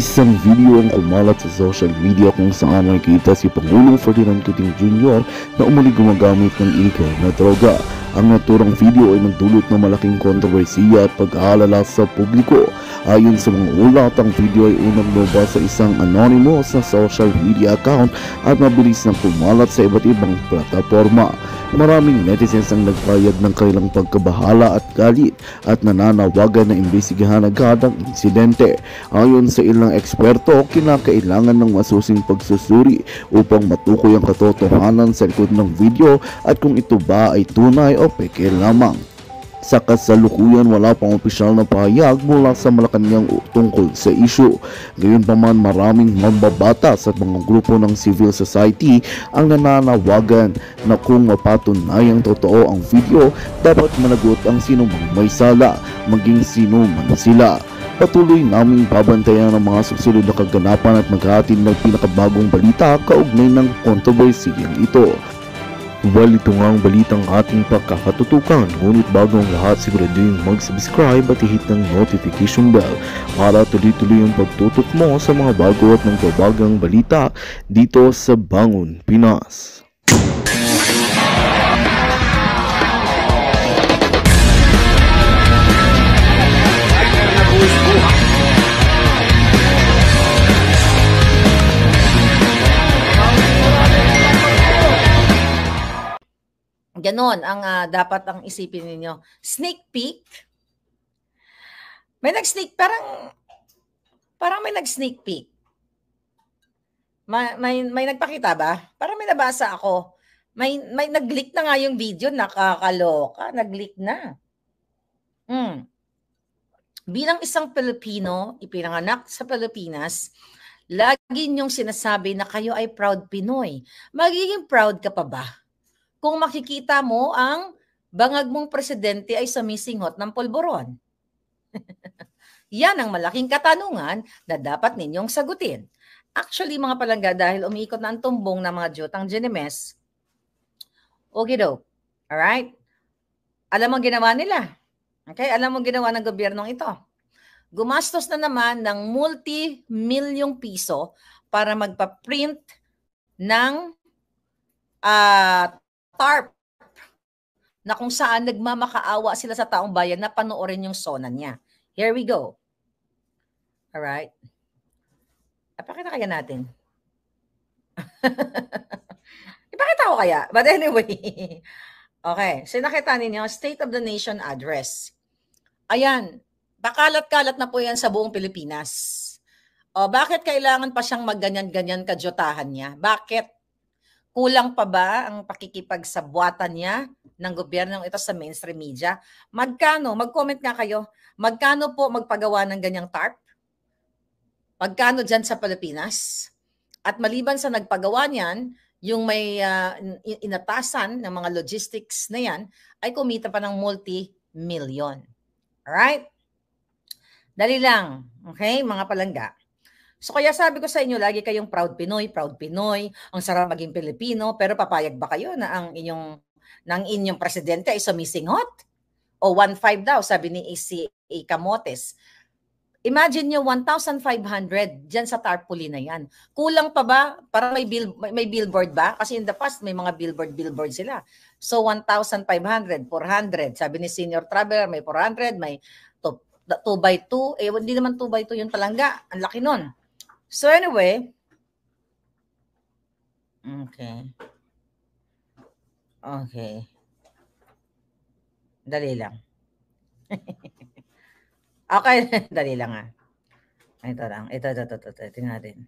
Isang video ang kumalat sa social media kung saan makikita si Pangulong Ferdinand Cuting Jr. na umuli gumagamit ng illegal na droga. Ang naturang video ay nagdulot ng malaking kontrobersiya at pag-aalala sa publiko. Ayon sa mga ulat, ang video ay unang lumabas sa isang anonymous na social media account at mabilis na kumalat sa iba't ibang plataforma. Maraming netizens ang nagpayag ng kanilang pagkabahala at galit at nananawagan na imbestigahan agad ang insidente. Ayon sa ilang eksperto, kinakailangan ng masusing pagsusuri upang matukoy ang katotohanan sa likod ng video at kung ito ba ay tunay o peke lamang. Sa kasalukuyan wala pang opisyal na pahayag mula sa Malacanang tungkol sa isyu. Gayunpaman maraming mambabatas at mga grupo ng civil society ang nananawagan na kung mapatunayang totoo ang video, dapat managot ang sinumang may sala, maging sino man sila. Patuloy naming babantayan ang mga susunod na kaganapan at maghahatid ng pinakabagong balita kaugnay ng kontrobersiyang ito. Well, nga ang balitang ating pagkakatutukan. Ngunit bago ang lahat, siguraduhin mag-subscribe at i-hit ng notification bell para tuloy-tuloy ang pagtutok mo sa mga bago at nagbabagang balita dito sa Bangon, Pinas. Ganon ang ah, dapat ang isipin ninyo. Sneak peek. May nag-sneak, parang, parang may nag-sneak peek. May, may, may nagpakita ba? Parang may nabasa ako. May, may nag-leak na nga yung video, nakakaloka, nag-leak na. Hmm. Bilang isang Pilipino, ipinanganak sa Pilipinas, lagi niyong sinasabi na kayo ay proud Pinoy. Magiging proud ka pa ba? Kung makikita mo ang bangag mong presidente ay sumisinghot ng polboron. Yan ang malaking katanungan na dapat ninyong sagutin. Actually, mga palangga, dahil umiikot na ang tumbong ng mga jutang Genemes, okay do. Alright? Alam mo ginawa nila. Okay? Alam mo ginawa ng gobyernong ito. Gumastos na naman ng multi-milyong piso para magpa-print ng uh, TARP na kung saan nagmamakaawa sila sa taong bayan na panoorin yung sona niya. Here we go. Alright. Ipakita kaya natin. Ipakita ko kaya. But anyway. okay. So nakita ninyo, State of the Nation Address. Ayan. Bakalat-kalat na po yan sa buong Pilipinas. O, bakit kailangan pa siyang magganyan-ganyan kadyotahan niya? Bakit? Kulang pa ba ang pakikipagsabwatan niya ng gobyernong ito sa mainstream media? Magkano? Mag-comment nga kayo. Magkano po magpagawa ng ganyang TARP? Magkano dyan sa Pilipinas? At maliban sa nagpagawa niyan, yung may uh, inatasan ng mga logistics na yan, ay kumita pa ng multi-million. Alright? Dali lang. Okay, mga palangga. So kaya sabi ko sa inyo, lagi kayong proud Pinoy, proud Pinoy, ang sarap maging Pilipino, pero papayag ba kayo na ang inyong ng inyong presidente ay sumisinghot? O 1.5 daw, sabi ni AC Camotes. Imagine nyo, 1,500 dyan sa tarpaulin na yan. Kulang pa ba? Para may, bill, may, may billboard ba? Kasi in the past, may mga billboard, billboard sila. So, 1,500, 400. Sabi ni Senior Traveler, may 400, may 2 by 2. Eh, hindi naman 2 by 2 yung talangga. Ang laki nun. So anyway, okay. Okay. Dali lang. okay, dali lang ah. Ito lang. Ito, ito, ito, ito. ito. Tingnan natin.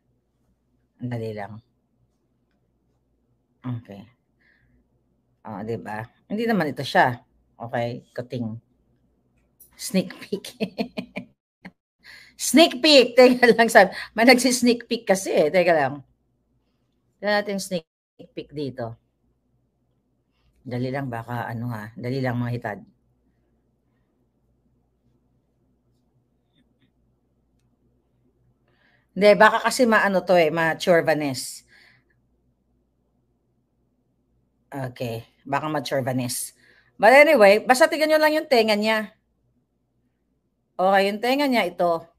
Dali lang. Okay. Oh, di ba? Hindi naman ito siya. Okay, kuting. Sneak peek. Sneak peek. Teka lang, sabi. May nagsisneak peek kasi eh. Teka lang. Tignan natin sneak peek dito. Dali lang baka ano ha. Dali lang mga hitad. Hindi, baka kasi maano to eh, ma-chorvanes. Okay, baka ma-chorvanes. But anyway, basta tingnan nyo lang yung tenga niya. Okay, yung tenga niya ito.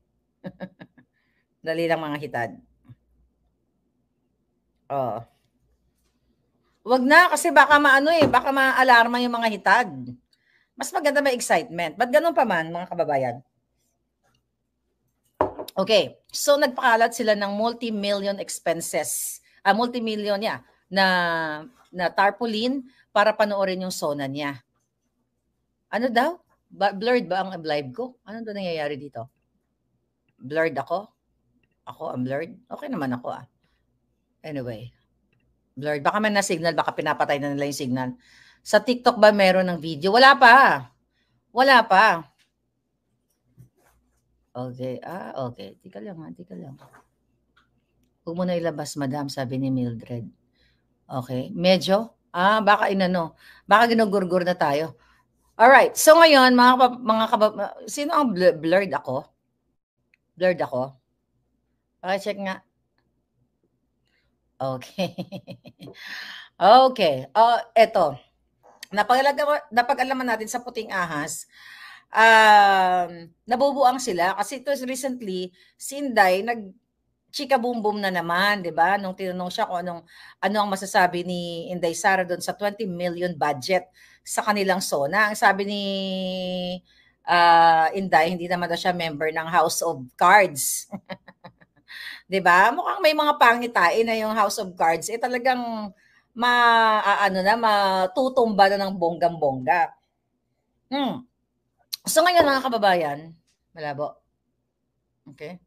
Dali lang mga hitad. Oh. Wag na kasi baka maano eh, baka maalarma yung mga hitad. Mas maganda may excitement. Ba't ganun pa man, mga kababayan? Okay, so nagpakalat sila ng multi-million expenses. Ah, multi-million niya na na tarpaulin para panoorin yung sona niya. Ano daw? Ba- blurred ba ang live ko? Ano daw nangyayari dito? Blurred ako? Ako ang blurred? Okay naman ako ah. Anyway, blurred. Baka man na signal, baka pinapatay na nila yung signal. Sa TikTok ba meron ng video? Wala pa. Wala pa. Okay. Ah, okay. Tika lang ha. Tika lang. Huwag mo na ilabas, madam, sabi ni Mildred. Okay. Medyo? Ah, baka inano. Baka ginugurgur na tayo. Alright. So ngayon, mga, mga kabab... Sino ang blurred ako? Blurred ako? Paki-check nga. Okay. okay. Oh, eto. Napag-alaman, natin sa puting ahas, um, nabubuang sila kasi ito recently, si Inday, nag chika boom boom na naman, 'di ba? Nung tinanong siya kung anong ano ang masasabi ni Inday Sara doon sa 20 million budget sa kanilang SONA. Ang sabi ni uh, Inday, hindi naman daw siya member ng House of Cards. 'Di ba? Mukhang may mga pangitain na yung House of Cards. Eh talagang ma ano na matutumba na ng bonggang-bongga. Hmm. So ngayon mga kababayan, malabo. Okay.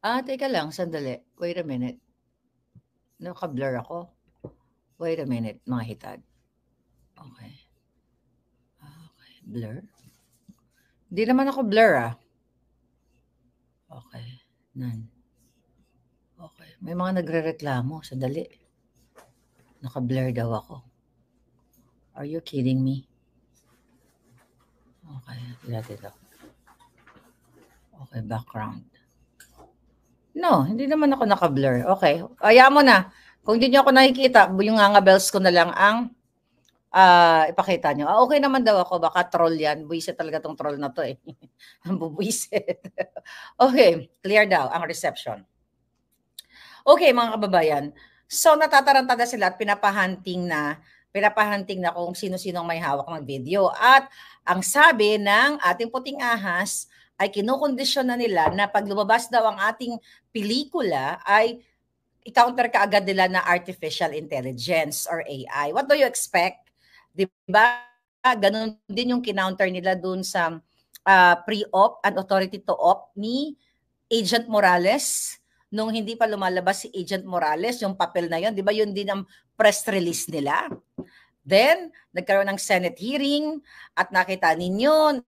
Ah, teka lang, sandali. Wait a minute. Naka-blur ako. Wait a minute, mga hitad. Okay. Blur. Hindi naman ako blur ah. Okay, nan. Okay, may mga nagre-reklamo. Sandali. Naka-blur daw ako. Are you kidding me? Okay, natin ito. Okay, background. No, hindi naman ako naka-blur. Okay, kaya mo na. Kung hindi nyo ako nakikita, yung nga bells ko na lang ang uh, ipakita nyo. Ah, okay naman daw ako, baka troll yan. Buisit talaga tong troll na to eh. Ang bubuisit. okay, clear daw ang reception. Okay, mga kababayan. So, natatarantada sila at pinapahanting na pinapahanting na kung sino-sino may hawak ng video. At ang sabi ng ating puting ahas ay kinukondisyon na nila na pag lumabas daw ang ating pelikula ay i-counter ka agad nila na artificial intelligence or AI. What do you expect? Di ba? Ganun din yung kinounter nila dun sa uh, pre-op and authority to op ni Agent Morales nung hindi pa lumalabas si Agent Morales, yung papel na yon, di ba yun din ang press release nila? Then, nagkaroon ng Senate hearing at nakita ninyo,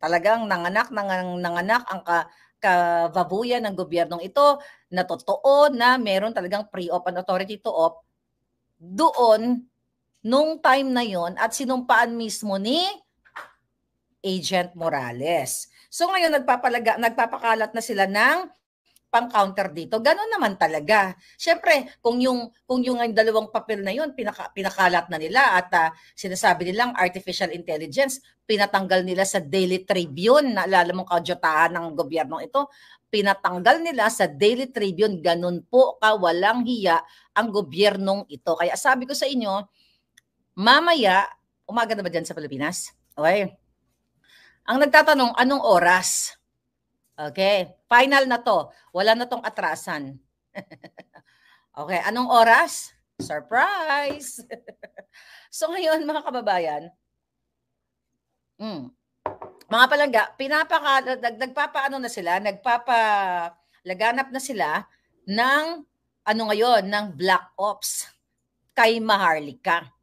talagang nanganak, nanganak, nanganak ang ka, kavabuyan ng gobyernong ito na totoo na meron talagang pre-op and authority to op doon nung time na yon at sinumpaan mismo ni Agent Morales. So ngayon nagpapalaga nagpapakalat na sila ng pang-counter dito. Ganon naman talaga. Siyempre, kung yung kung yung dalawang papel na yun pinaka, pinakalat na nila at uh, sinasabi nilang artificial intelligence, pinatanggal nila sa Daily Tribune, naalala mong kajotahan ng gobyerno ito, pinatanggal nila sa Daily Tribune, ganun po kawalang hiya ang gobyernong ito. Kaya sabi ko sa inyo, mamaya, umaga na ba dyan sa Pilipinas? Okay. Ang nagtatanong, anong oras? Okay, final na to. Wala na tong atrasan. okay, anong oras? Surprise! so ngayon mga kababayan, mm, mga palangga, pinapaka, nagpapaano na sila, nagpapa, laganap na sila ng ano ngayon, ng Black Ops kay Maharlika.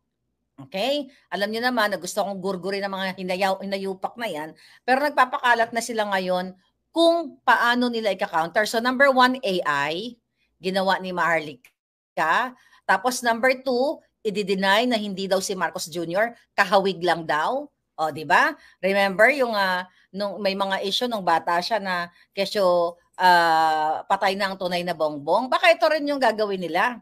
Okay? Alam niyo naman na gusto kong gurgurin ng mga hinayaw, hinayupak na yan, pero nagpapakalat na sila ngayon kung paano nila i-counter. So number one, AI, ginawa ni Maharlika. Tapos number two, i-deny na hindi daw si Marcos Jr. kahawig lang daw. O, di ba? Remember yung uh, nung may mga issue nung bata siya na kesyo uh, patay na ang tunay na bongbong. Baka ito rin yung gagawin nila.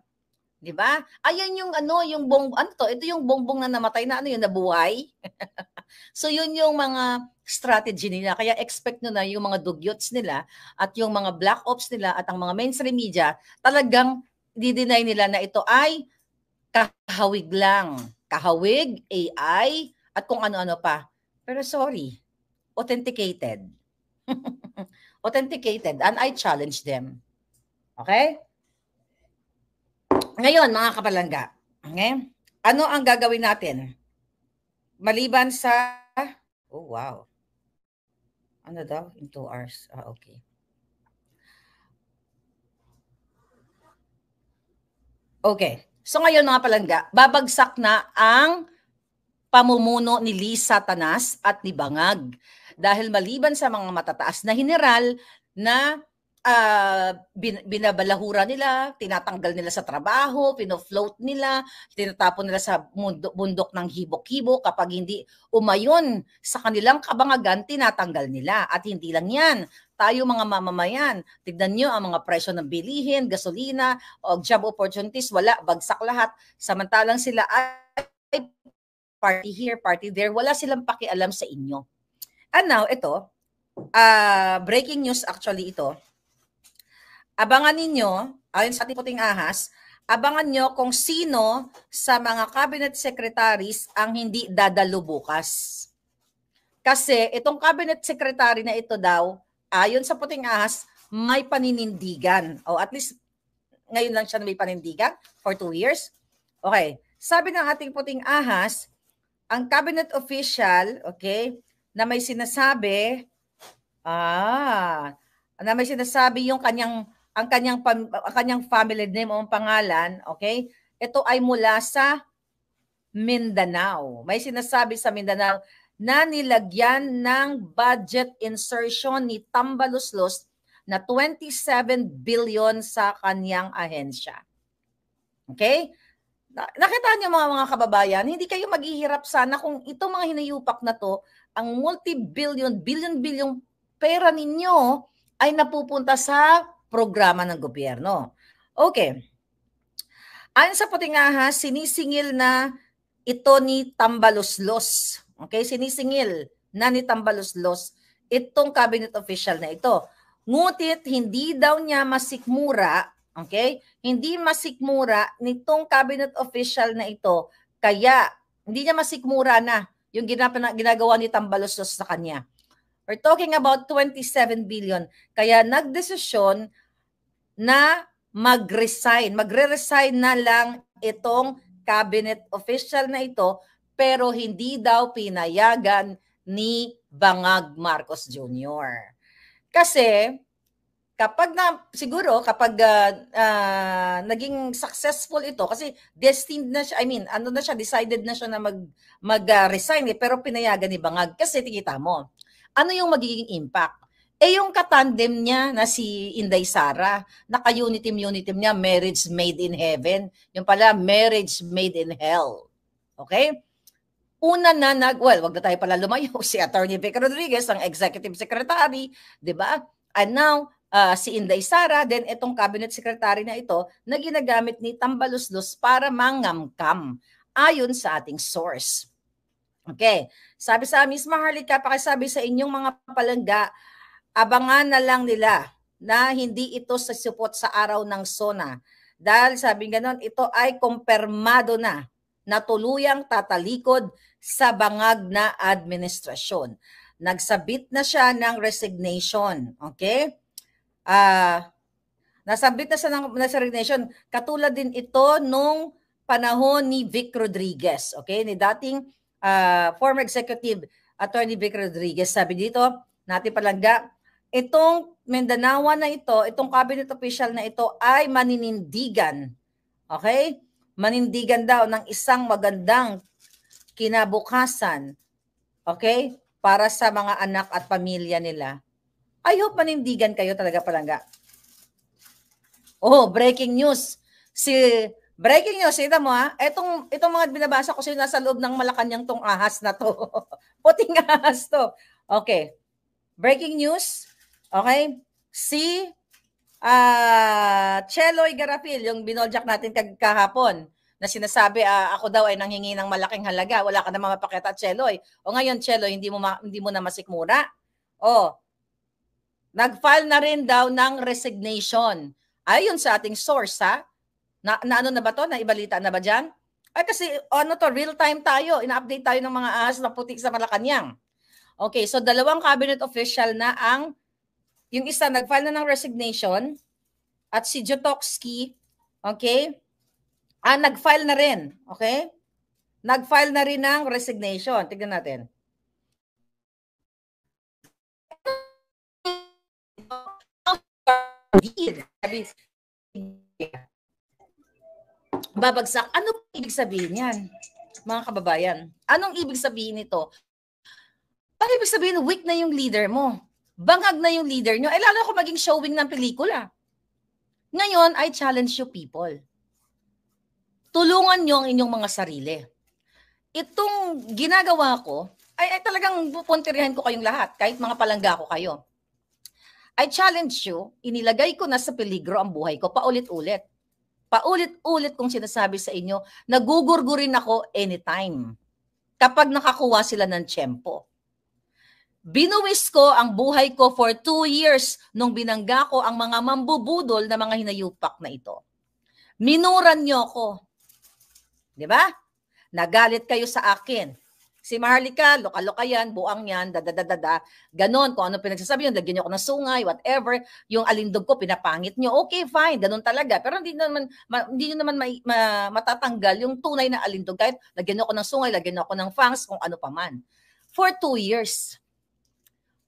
'Di ba? Ayun yung ano, yung bong ano to, ito yung bongbong na namatay na ano yung nabuhay. so yun yung mga strategy nila. Kaya expect nyo na yung mga dugyots nila at yung mga black ops nila at ang mga mainstream media talagang di-deny nila na ito ay kahawig lang. Kahawig, AI, at kung ano-ano pa. Pero sorry, authenticated. authenticated and I challenge them. Okay? Ngayon, mga kapalangga, okay? ano ang gagawin natin? Maliban sa, oh wow, ano daw? In two hours. Ah, okay. Okay. So ngayon mga palangga, babagsak na ang pamumuno ni Lisa Tanas at ni Bangag. Dahil maliban sa mga matataas na general na uh, bin, binabalahura nila, tinatanggal nila sa trabaho, pino-float nila, tinatapon nila sa mundo, bundok ng hibok-hibok kapag hindi umayon sa kanilang kabangagan, tinatanggal nila. At hindi lang yan, tayo mga mamamayan, tignan nyo ang mga presyo ng bilihin, gasolina, o job opportunities, wala, bagsak lahat. Samantalang sila ay party here, party there, wala silang pakialam sa inyo. And now, ito, uh, breaking news actually ito, abangan ninyo, ayon sa ating puting ahas, abangan nyo kung sino sa mga cabinet secretaries ang hindi dadalo bukas. Kasi itong cabinet secretary na ito daw, ayon sa puting ahas, may paninindigan. O at least ngayon lang siya may panindigan for two years. Okay. Sabi ng ating puting ahas, ang cabinet official, okay, na may sinasabi, ah, na may sinasabi yung kanyang ang kanyang ang kanyang family name o pangalan, okay? Ito ay mula sa Mindanao. May sinasabi sa Mindanao na nilagyan ng budget insertion ni Tambaluslos na 27 billion sa kanyang ahensya. Okay? Nakita niyo mga mga kababayan, hindi kayo maghihirap sana kung itong mga hinayupak na to, ang multi-billion, billion-billion pera ninyo ay napupunta sa programa ng gobyerno. Okay. Ayon sa puting ahas, sinisingil na ito ni Tambaloslos. Okay, sinisingil na ni Tambaloslos itong cabinet official na ito. Ngutit hindi daw niya masikmura, okay? Hindi masikmura nitong cabinet official na ito. Kaya hindi niya masikmura na yung ginagawa ni Tambaloslos sa kanya. We're talking about 27 billion. Kaya nagdesisyon na mag-resign. Magre-resign na lang itong cabinet official na ito pero hindi daw pinayagan ni Bangag Marcos Jr. Kasi kapag na siguro kapag uh, uh, naging successful ito kasi destined na siya I mean ano na siya decided na siya na mag mag uh, resign eh, pero pinayagan ni Bangag kasi tikita mo ano yung magiging impact eh yung katandem niya na si Inday Sara, naka-unitim unitim niya, marriage made in heaven. Yung pala, marriage made in hell. Okay? Una na nag, well, wag na tayo pala lumayo, si Attorney Vic Rodriguez, ang executive secretary, di ba? And now, uh, si Inday Sara, then itong cabinet secretary na ito, na ginagamit ni Tambaluslos para mangamkam, ayon sa ating source. Okay. Sabi sa Miss Maharlika, pakisabi sa inyong mga palangga, abangan na lang nila na hindi ito sa support sa araw ng SONA. Dahil sabi ganon, ito ay kumpirmado na na tuluyang tatalikod sa bangag na administrasyon. Nagsabit na siya ng resignation. Okay? Uh, nasabit na siya ng resignation. Katulad din ito nung panahon ni Vic Rodriguez. Okay? Ni dating uh, former executive attorney Vic Rodriguez. Sabi dito, natin palangga, itong Mindanao na ito, itong cabinet official na ito ay maninindigan. Okay? Manindigan daw ng isang magandang kinabukasan. Okay? Para sa mga anak at pamilya nila. I hope manindigan kayo talaga palangga. Oh, breaking news. Si breaking news, ito mo ha, itong, itong mga binabasa ko sa nasa loob ng Malacanang tong ahas na to. Puting ahas to. Okay. Breaking news, Okay? Si uh, Cheloy Garapil, yung binoljak natin kahapon, na sinasabi uh, ako daw ay nanghingi ng malaking halaga, wala ka namang mapakita Cheloy. O ngayon Cheloy, hindi mo ma, hindi mo na masikmura. O nag-file na rin daw ng resignation. Ayon sa ating source ha. Na, na ano na ba to? Na ibalita na ba diyan? Ay kasi ano to, real time tayo. Ina-update tayo ng mga ahas na putik sa Malacanang. Okay, so dalawang cabinet official na ang yung isa nag-file na ng resignation at si Jotoksky, okay? Ah, nag-file na rin, okay? Nag-file na rin ng resignation. Tignan natin. Babagsak. Ano ibig sabihin yan, mga kababayan? Anong ibig sabihin nito? Ano ibig sabihin, weak na yung leader mo? Bangag na yung leader nyo. Eh, lalo kung maging showing ng pelikula. Ngayon, I challenge you people. Tulungan nyo ang inyong mga sarili. Itong ginagawa ko, ay, ay talagang pupuntiryahan ko kayong lahat, kahit mga palangga ko kayo. I challenge you, inilagay ko na sa peligro ang buhay ko paulit-ulit. Paulit-ulit kong sinasabi sa inyo, nagugurgurin ako anytime kapag nakakuha sila ng tiyempo. Binuwis ko ang buhay ko for two years nung binangga ko ang mga mambubudol na mga hinayupak na ito. Minuran niyo ko. Di ba? Nagalit kayo sa akin. Si Maharlika, loka-loka yan, buang yan, dadadadada. Ganon, kung ano pinagsasabi yun, lagyan niyo ako ng sungay, whatever. Yung alindog ko, pinapangit niyo. Okay, fine, ganon talaga. Pero hindi naman, ma, hindi niyo naman ma, ma, matatanggal yung tunay na alindog. Kahit lagyan niyo ako ng sungay, lagyan niyo ako ng fangs, kung ano pa man. For two years.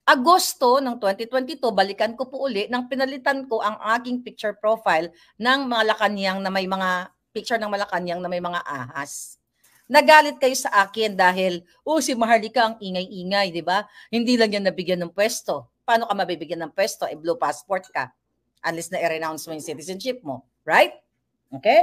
Agosto ng 2022, balikan ko po uli nang pinalitan ko ang aking picture profile ng Malacanang na may mga picture ng Malacanang na may mga ahas. Nagalit kayo sa akin dahil, oh, si Maharlika ang ingay-ingay, di ba? Hindi lang yan nabigyan ng pwesto. Paano ka mabibigyan ng pwesto? E blue passport ka. Unless na i-renounce mo yung citizenship mo. Right? Okay?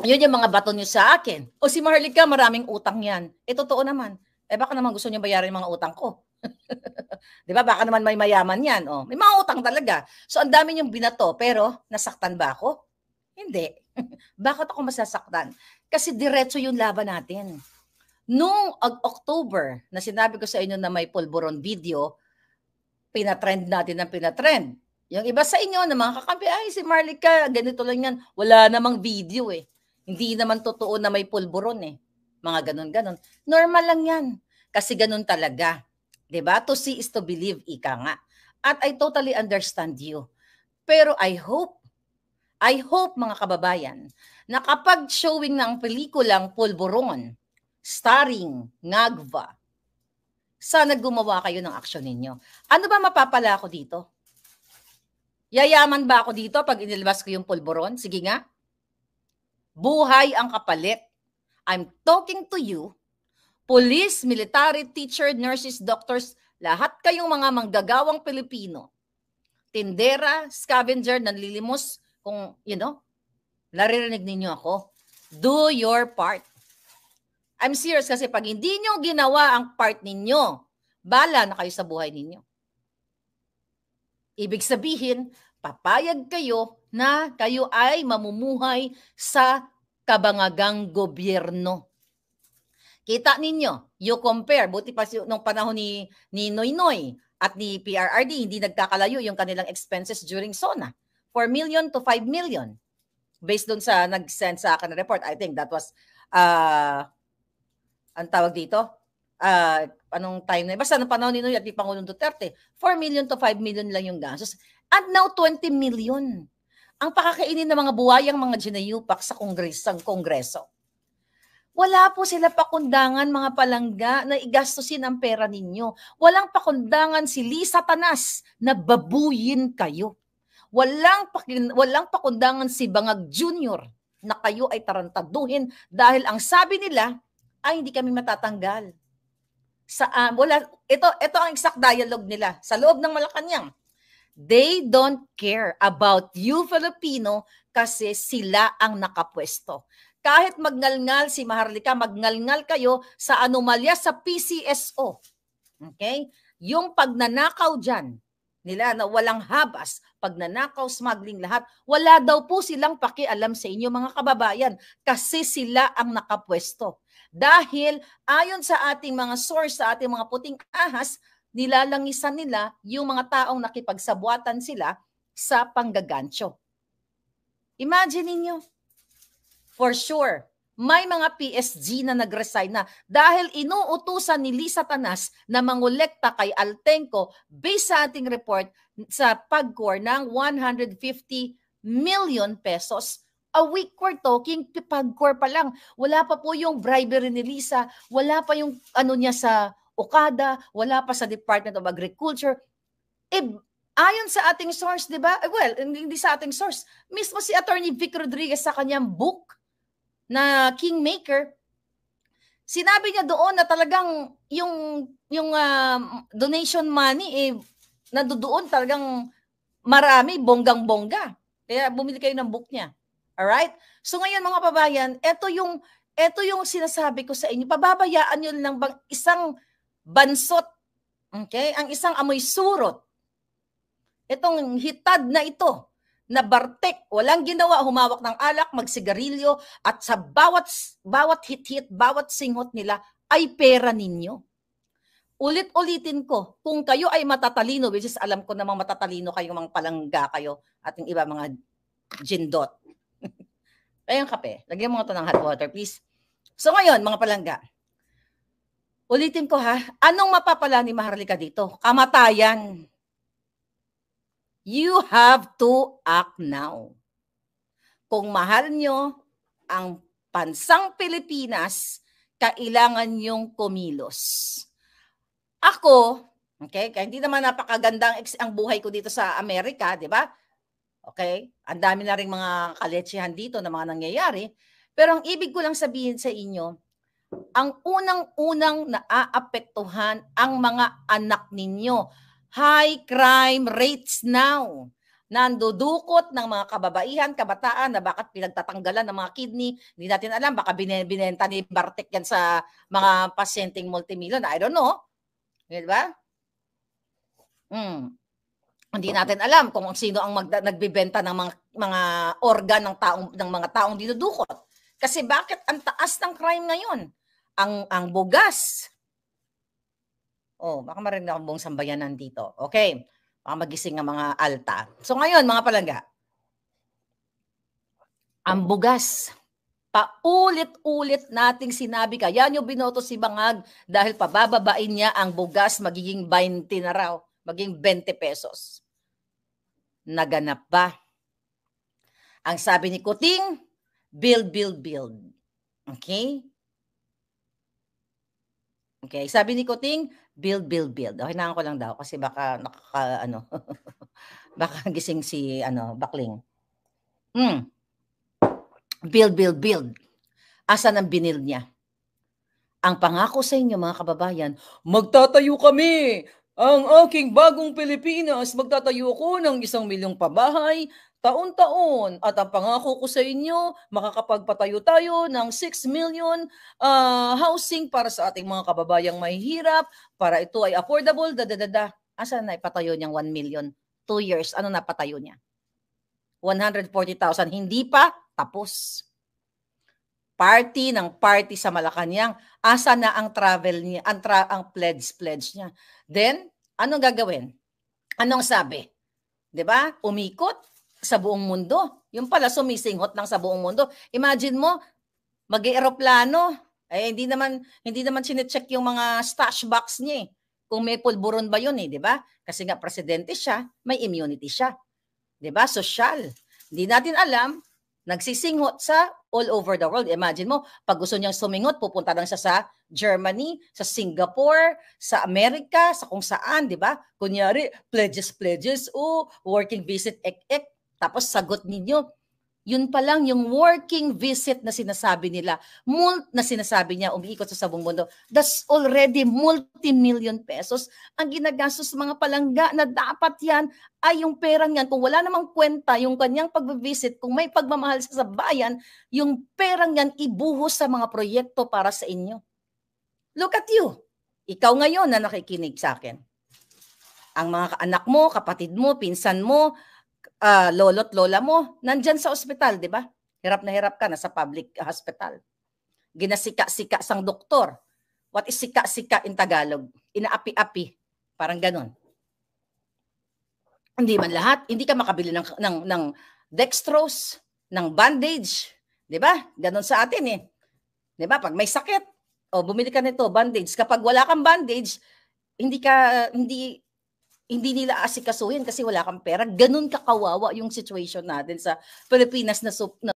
Yun yung mga bato nyo sa akin. O si Maharlika, maraming utang yan. E totoo naman eh baka naman gusto niyo bayaran yung mga utang ko. 'Di ba? Baka naman may mayaman 'yan, oh. May mga utang talaga. So ang dami niyong binato, pero nasaktan ba ako? Hindi. Bakit ako masasaktan? Kasi diretso yung laban natin. Noong October, na sinabi ko sa inyo na may pulburon video, pinatrend natin ang pinatrend. Yung iba sa inyo na mga kakampi, ay si Marlica, ganito lang yan. Wala namang video eh. Hindi naman totoo na may pulburon eh mga ganun-ganun. Normal lang yan. Kasi ganun talaga. ba? To see is to believe, ika nga. At I totally understand you. Pero I hope, I hope mga kababayan, na kapag showing ng pelikulang Pulburon, starring Ngagva, sana gumawa kayo ng aksyon ninyo. Ano ba mapapala ako dito? Yayaman ba ako dito pag inilabas ko yung pulburon? Sige nga. Buhay ang kapalit I'm talking to you, police, military, teacher, nurses, doctors, lahat kayong mga manggagawang Pilipino, tindera, scavenger, nanlilimos, kung, you know, naririnig ninyo ako, do your part. I'm serious kasi pag hindi nyo ginawa ang part ninyo, bala na kayo sa buhay ninyo. Ibig sabihin, papayag kayo na kayo ay mamumuhay sa kabangagang gobyerno. Kita ninyo, you compare, buti pa nung panahon ni, ni Noynoy at ni PRRD, hindi nagkakalayo yung kanilang expenses during SONA. 4 million to 5 million. Based doon sa nag-send sa akin na report, I think that was, uh, ang tawag dito, uh, anong time na, basta nung panahon ni Noy at ni Pangulong Duterte, 4 million to 5 million lang yung gastos. And now 20 million ang pakakainin ng mga buwayang mga ginayupak sa kongres, sa kongreso. Wala po sila pakundangan mga palangga na igastusin ang pera ninyo. Walang pakundangan si Lisa Tanas na babuyin kayo. Walang, walang pakundangan si Bangag Junior na kayo ay tarantaduhin dahil ang sabi nila ay hindi kami matatanggal. Sa, uh, wala, ito, ito ang exact dialogue nila sa loob ng Malacanang They don't care about you Filipino kasi sila ang nakapwesto. Kahit magngalngal si Maharlika, magngalngal kayo sa anomalya sa PCSO. Okay? Yung pagnanakaw dyan, nila na walang habas, pag nanakaw, smuggling lahat, wala daw po silang pakialam sa inyo mga kababayan kasi sila ang nakapwesto. Dahil ayon sa ating mga source, sa ating mga puting ahas, nilalangisan nila yung mga taong nakipagsabuatan sila sa panggagancho. Imagine niyo for sure, may mga PSG na nag-resign na dahil inuutusan ni Lisa Tanas na mangolekta kay Altenco based sa ating report sa PAGCOR ng 150 million pesos. A week we're talking, PAGCOR pa lang. Wala pa po yung bribery ni Lisa, wala pa yung ano niya sa Okada, wala pa sa Department of Agriculture. Eh, ayon sa ating source, di ba? Eh, well, hindi sa ating source. Mismo si Attorney Vic Rodriguez sa kanyang book, na kingmaker, sinabi niya doon na talagang yung yung uh, donation money eh nandoon talagang marami bonggang-bongga. Kaya bumili kayo ng book niya. All right? So ngayon mga pabayan, ito yung ito yung sinasabi ko sa inyo. Pababayaan niyo lang bang isang bansot, okay? Ang isang amoy surot. Itong hitad na ito na bartek, walang ginawa, humawak ng alak, magsigarilyo, at sa bawat, bawat hit-hit, bawat singhot nila ay pera ninyo. Ulit-ulitin ko, kung kayo ay matatalino, which is alam ko namang matatalino kayo, mga palangga kayo, at yung iba mga jindot. Ayun kape, lagyan mo ito ng hot water, please. So ngayon, mga palangga, ulitin ko ha, anong mapapala ni Maharlika dito? Kamatayan. You have to act now. Kung mahal nyo ang pansang Pilipinas, kailangan yung kumilos. Ako, okay, kaya hindi naman napakaganda ang, ang buhay ko dito sa Amerika, di ba? Okay? Ang dami na rin mga kaletsehan dito na mga nangyayari. Pero ang ibig ko lang sabihin sa inyo, ang unang-unang naaapektuhan ang mga anak ninyo high crime rates now. Nandudukot ng mga kababaihan, kabataan na bakit pinagtatanggalan ng mga kidney. Hindi natin alam, baka binenta ni Bartek yan sa mga pasyenteng multimillion. I don't know. Di ba? Hmm. Hindi natin alam kung sino ang mag, nagbebenta ng mga, mga organ ng taong ng mga taong dinudukot. Kasi bakit ang taas ng crime ngayon? Ang ang bugas, Oh, baka marinig ako buong sambayanan dito. Okay. Baka magising ang mga alta. So ngayon, mga palangga, ang bugas, paulit-ulit nating sinabi, kaya nyo binoto si Bangag dahil pabababain niya ang bugas magiging 20 na raw, maging 20 pesos. Naganap ba? Ang sabi ni Kuting, build, build, build. Okay? Okay, sabi ni Kuting, build, build, build. Okay, na ko lang daw kasi baka nakaka, ano, baka gising si, ano, Bakling. Mm. Build, build, build. Asan ang binil niya? Ang pangako sa inyo, mga kababayan, magtatayo kami ang aking bagong Pilipinas, magtatayo ko ng isang milyong pabahay, taon-taon. At ang pangako ko sa inyo, makakapagpatayo tayo ng 6 million uh, housing para sa ating mga kababayang mahihirap, para ito ay affordable, dadadada. Asa na ipatayo niyang 1 million? 2 years, ano na patayo niya? 140,000, hindi pa tapos. Party ng party sa Malacanang, asa na ang travel niya, ang, tra- ang pledge pledge niya. Then, anong gagawin? Anong sabi? 'Di ba? Umikot, sa buong mundo. Yung pala sumisinghot lang sa buong mundo. Imagine mo, mag-eroplano, eh hindi naman hindi naman sine-check yung mga stash box niya eh. Kung may pulburon ba yun eh, di ba? Kasi nga presidente siya, may immunity siya. Di ba? Social. Hindi natin alam, nagsisinghot sa all over the world. Imagine mo, pag gusto niyang sumingot, pupunta lang siya sa Germany, sa Singapore, sa Amerika, sa kung saan, di ba? Kunyari, pledges, pledges, oh, working visit, ek, ek, tapos sagot ninyo, yun pa lang yung working visit na sinasabi nila, mult na sinasabi niya, umiikot sa sabong mundo, that's already multi-million pesos ang ginagastos mga palangga na dapat yan ay yung perang yan. Kung wala namang kwenta yung kanyang pag-visit, kung may pagmamahal sa bayan, yung perang yan ibuhos sa mga proyekto para sa inyo. Look at you. Ikaw ngayon na nakikinig sa akin. ang mga anak mo, kapatid mo, pinsan mo, uh, lolo't lola mo, nandyan sa ospital, di ba? Hirap na hirap ka na sa public hospital. Ginasika-sika sang doktor. What is sika-sika in Tagalog? Inaapi-api. Parang ganun. Hindi man lahat. Hindi ka makabili ng, ng, ng dextrose, ng bandage. Di ba? Ganun sa atin eh. Di ba? Pag may sakit, o bumili ka nito, bandage. Kapag wala kang bandage, hindi ka, hindi, hindi nila asikasuhin kasi wala kang pera. Ganun kakawawa yung situation natin sa Pilipinas na, na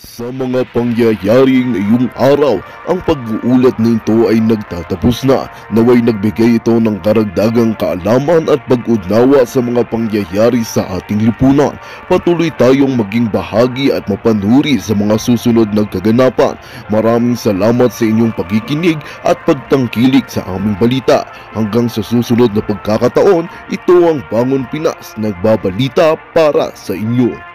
Sa mga pangyayaring ngayong araw, ang pag-uulat nito ay nagtatapos na. Naway nagbigay ito ng karagdagang kaalaman at pag-unawa sa mga pangyayari sa ating lipunan. Patuloy tayong maging bahagi at mapanuri sa mga susunod na kaganapan. Maraming salamat sa inyong pagkikinig at pagtangkilik sa aming balita. Hanggang sa susunod na pagkakataon, ito ang Bangon Pinas, nagbabalita para sa inyo.